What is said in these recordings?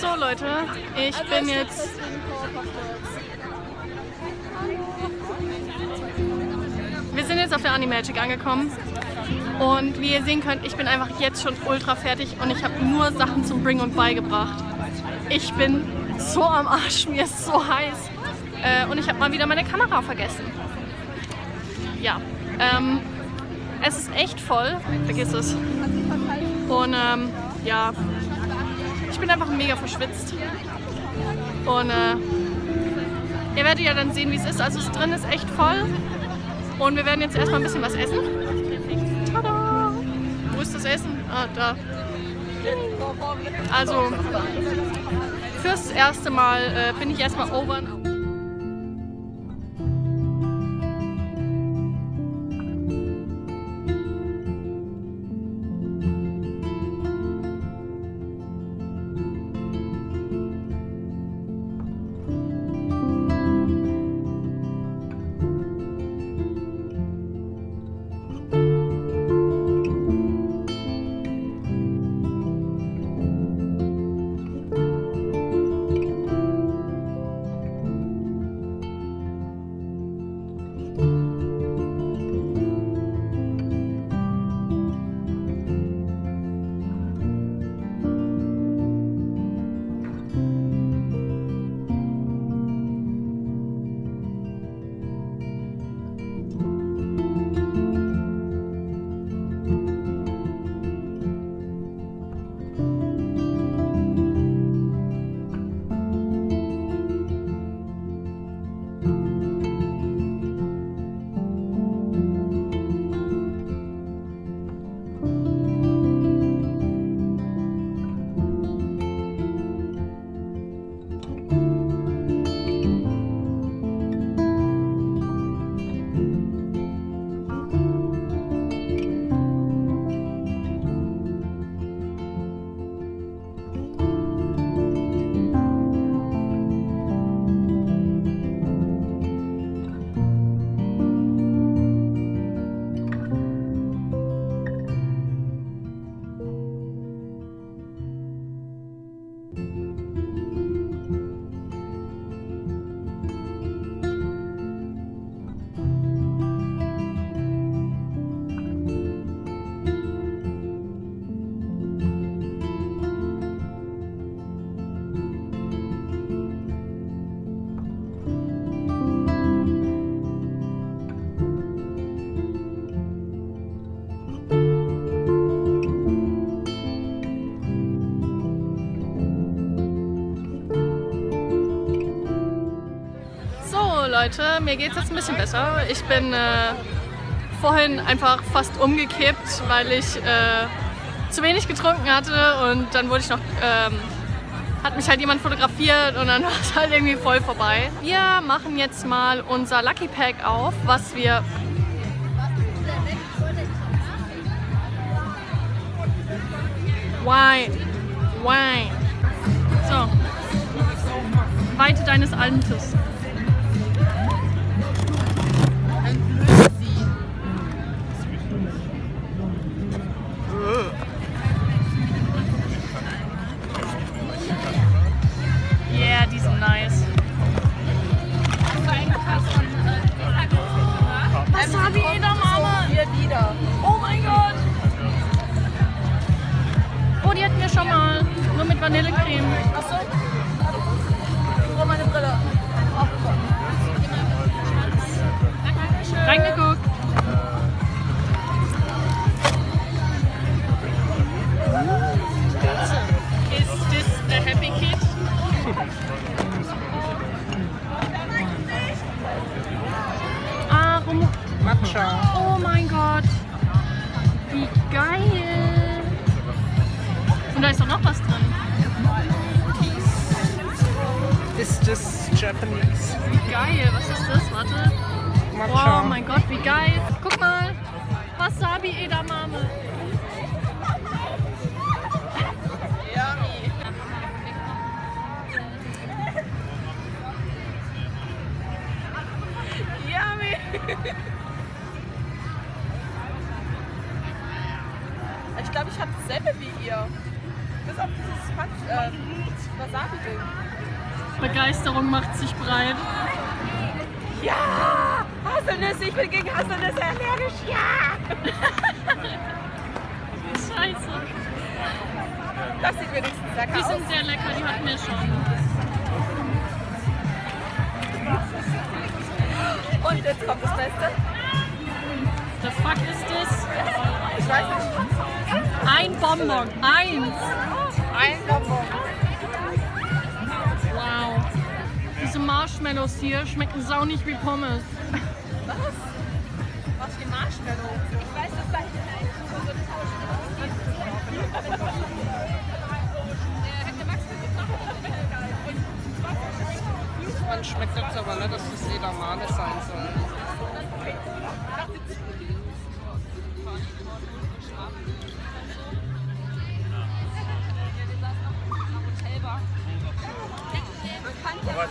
So Leute, ich bin jetzt Wir sind jetzt auf der Animagic angekommen und wie ihr sehen könnt, ich bin einfach jetzt schon ultra fertig und ich habe nur Sachen zum Bring und beigebracht. Ich bin so am Arsch, mir ist so heiß äh, und ich habe mal wieder meine Kamera vergessen. Ja, ähm, es ist echt voll, vergiss es. Und ähm, ja, ich bin einfach mega verschwitzt. Und äh, ihr werdet ja dann sehen, wie es ist. Also es drin ist echt voll. Und wir werden jetzt erstmal ein bisschen was essen. Tada! Wo ist das Essen? Ah, da. Also, fürs erste Mal äh, bin ich erstmal over. Leute, mir geht es jetzt ein bisschen besser. Ich bin äh, vorhin einfach fast umgekippt, weil ich äh, zu wenig getrunken hatte und dann wurde ich noch, ähm, hat mich halt jemand fotografiert und dann war es halt irgendwie voll vorbei. Wir machen jetzt mal unser Lucky Pack auf, was wir Wine. Wine. So. Weite deines Altes. Ist das Japanese? Wie geil. Was ist das? Warte. Matcha. Oh mein Gott, wie geil. Guck mal. Wasabi Edamame. Yummy. Yummy. Ich glaube, ich habe dasselbe wie ihr. Bis auf dieses äh, Wasabi-Ding. Begeisterung macht sich breit. Ja! Haselnüsse, ich bin gegen Haselnüsse allergisch, ja! Scheiße. Das sieht wenigstens lecker Die aus. sind sehr lecker, die hatten wir schon. Und jetzt kommt das Beste. The fuck ist das? Ich weiß nicht. Ein Bonbon. Eins. Ein Bonbon. Marshmallows hier schmecken sau nicht wie Pommes. Was? Was für Marshmallow? Ich weiß das gleich Man schmeckt jetzt aber nicht, dass das Edamame sein soll.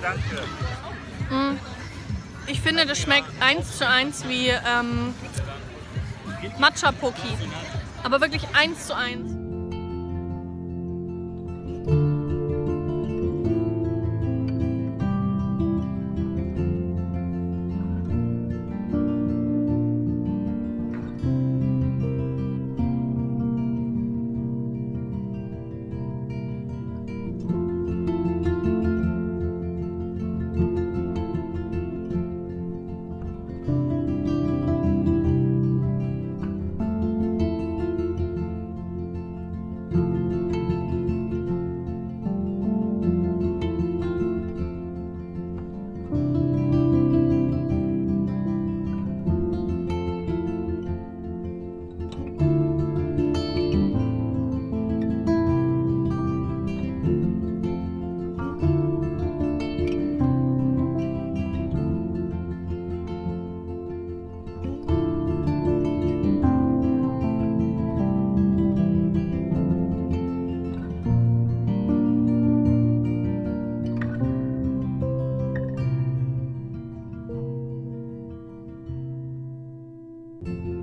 Danke. Mm. Ich finde, das schmeckt eins zu eins wie ähm, Matcha Poki. Aber wirklich eins zu eins. So,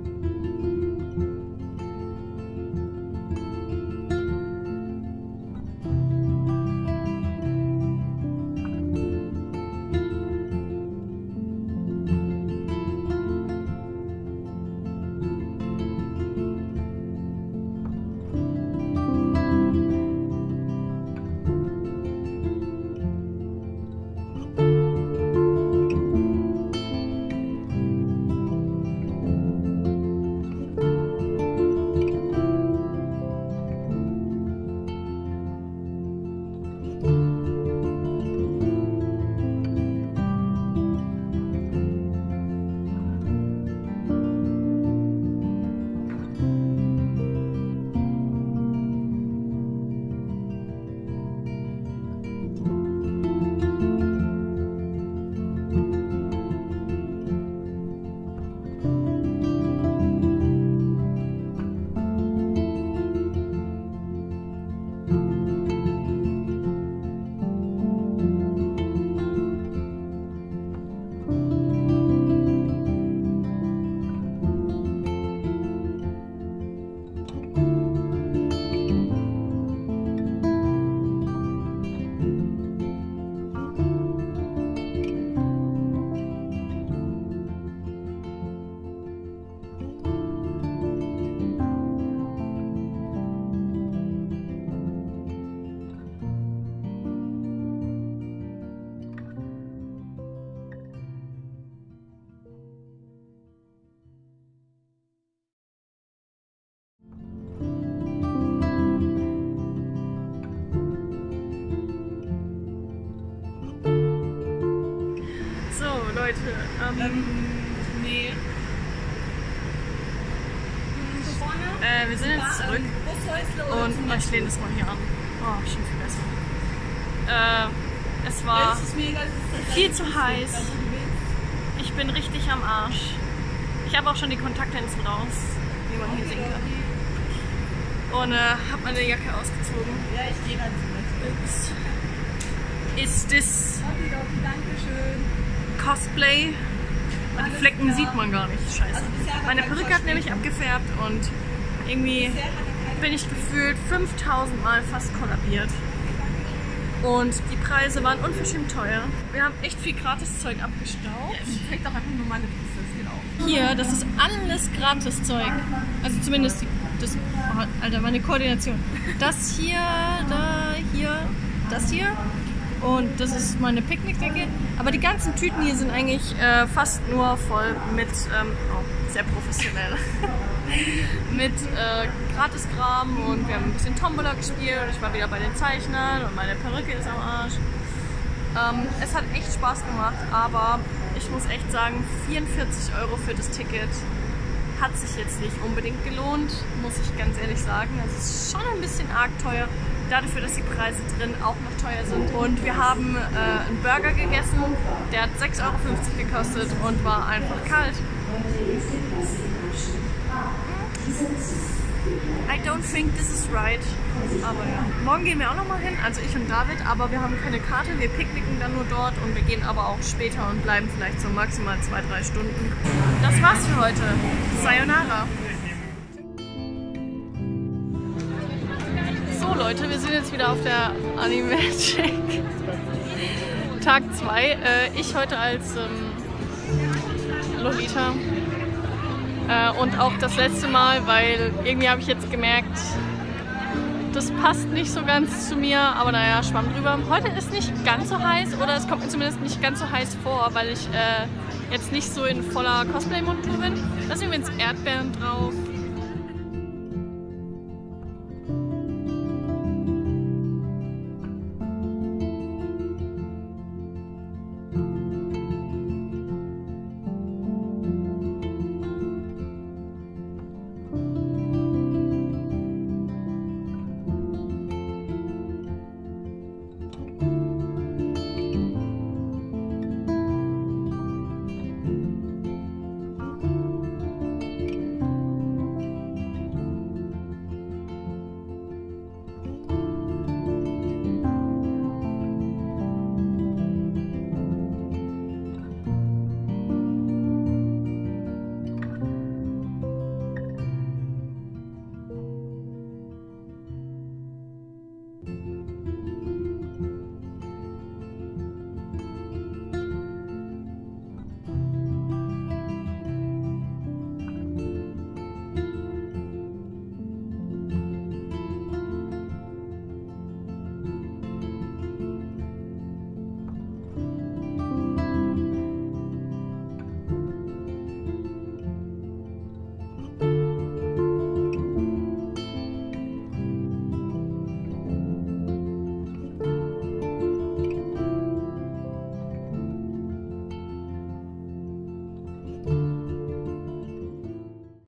Ähm, nee. äh, wir sind jetzt zurück. Und oh, ich lehne das mal hier an. Oh, schon viel besser. Äh, es war viel zu heiß. Ich bin richtig am Arsch. Ich habe auch schon die Kontaktlinsen raus, wie man hier sehen kann. Und äh, habe meine Jacke ausgezogen. Ja, ich gehe ganz Ups. Ist das. Cosplay? Die Flecken sieht man gar nicht. Scheiße. Meine Perücke hat nämlich abgefärbt und irgendwie bin ich gefühlt 5000 Mal fast kollabiert. Und die Preise waren unverschämt teuer. Wir haben echt viel Gratiszeug abgestaubt. Zeig doch einfach nur meine Füße, das geht auch. Hier, das ist alles Gratiszeug. Also zumindest die, das. Oh, Alter, meine Koordination. Das hier, da, hier, das hier. Und das ist meine Picknickdecke. Aber die ganzen Tüten hier sind eigentlich äh, fast nur voll mit, ähm, oh, sehr professionell, mit äh, Gratiskram und wir haben ein bisschen Tombola gespielt und ich war wieder bei den Zeichnern und meine Perücke ist am Arsch. Ähm, es hat echt Spaß gemacht, aber ich muss echt sagen, 44 Euro für das Ticket hat sich jetzt nicht unbedingt gelohnt, muss ich ganz ehrlich sagen. Also es ist schon ein bisschen arg teuer, dafür, dass die Preise drin auch noch teuer sind. Und wir haben äh, einen Burger gegessen, der hat 6,50 Euro gekostet und war einfach kalt. I don't think this is right. Aber ja. Morgen gehen wir auch nochmal hin, also ich und David, aber wir haben keine Karte. Wir picknicken dann nur dort und wir gehen aber auch später und bleiben vielleicht so maximal zwei, drei Stunden. Das war's für heute. Sayonara. So Leute, wir sind jetzt wieder auf der Animagic. Tag 2. Äh, ich heute als ähm, Lolita. Äh, und auch das letzte Mal, weil irgendwie habe ich jetzt gemerkt, das passt nicht so ganz zu mir, aber naja, schwamm drüber. Heute ist nicht ganz so heiß oder es kommt mir zumindest nicht ganz so heiß vor, weil ich äh, jetzt nicht so in voller Cosplay-Montur bin. Da sind übrigens Erdbeeren drauf